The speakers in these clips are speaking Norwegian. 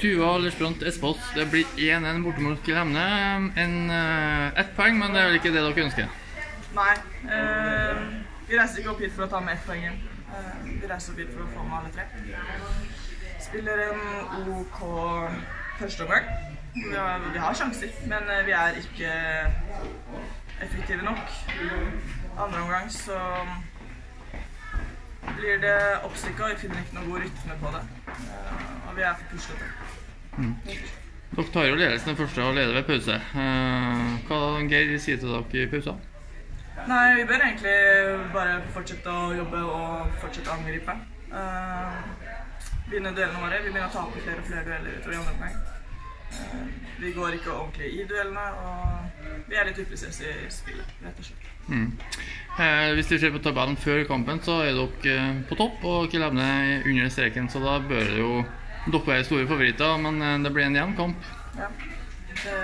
Tuva Lersbrant Espås. Det blir 1-1 borte mot Lemne. En, eh, ett poeng, men det er vel ikke det dere ønsker? Nei. eh, vi reiser ikke opp hit for å ta med ett poeng hjem. Eh, vi reiser opp hit for å få med alle tre. Spiller en OK førsteomgang. Vi, vi har sjanser, men eh, vi er ikke effektive nok. Andre omgang så blir det oppstykka, og vi finner ikke noen god rytme på det. Eh, vi er for Mm. Dere tar jo ledelsen den første og leder ved pause. Eh, Hva Geir sier til dere i pausen? Nei, vi bør egentlig bare fortsette å jobbe og fortsette å angripe. Vinne duellene våre. Vi begynner å tape flere og flere dueller utover i andre omgang. Eh, vi går ikke ordentlig i duellene, og vi er litt upresise i spillet, rett og slett. Mm. Eh, hvis vi ser på tabellen før kampen, så er dere eh, på topp og ikke levner under streken, så da bør det jo dere er store favoritter, men eh, det blir en jevn kamp. Ja. Det,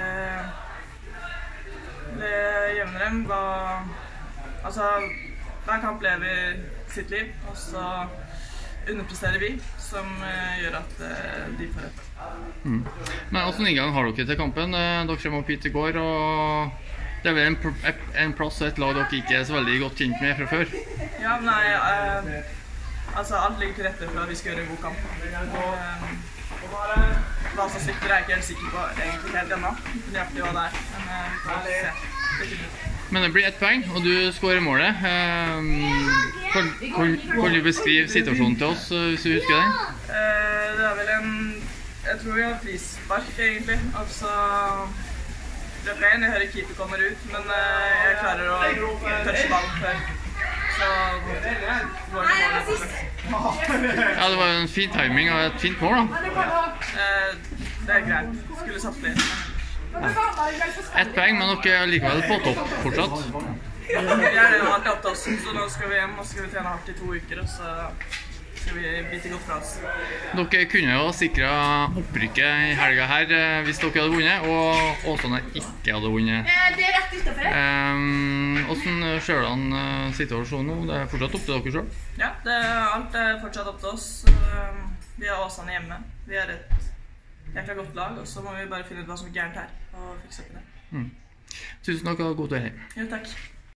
det jevner dem Da Altså, hver kamp lever sitt liv, og så underpresterer vi, som eh, gjør at eh, de får rett. Mm. Men åssen inngang har dere til kampen? Dere kommer opp hit i går, og det er vel en, en plass og et lag dere ikke er så veldig godt kjent med fra før? Ja, nei eh, Altså, alt ligger til rette for at vi skal gjøre en god kamp. Og hva som svikter, er jeg ikke helt sikker på egentlig helt ennå. Nøyaktig hva det er. Men eh, vi får se. Det. Men blir ett poeng, og du skårer målet. Eh, kan, kan, kan du beskrive situasjonen til oss, eh, hvis du husker den? Eh, det er vel en Jeg tror vi har frispark, egentlig. Altså Løper jeg inn, jeg hører keeper kommer ut, men jeg klarer å touche ballen før. Så går det målet. Ja, det var en fin timing og et fint mål, da. Eh, det er greit. Skulle satt det inn. Ett poeng, men dere er likevel på topp fortsatt. Vi er det nå så nå skal vi hjem og skal vi trene hardt i to uker, og så skal vi bite godt fra oss. Dere kunne jo sikra opprykket i helga her eh, hvis dere hadde vunnet, og Åsane ikke hadde vunnet. Det er rett utenfor. Åssen um, ser dere an situasjonen nå? Det er fortsatt opp til dere sjøl? Ja, det, alt er fortsatt opp til oss. Eh, Vi har Åsane hjemme. Vi er et jækla godt lag, og så må vi bare finne ut hva som er gærent her, og fikse opp i det. Tusen takk og god tur hjem. Jo, takk.